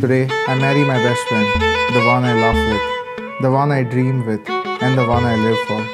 Today, I marry my best friend, the one I laugh with, the one I dream with, and the one I live for.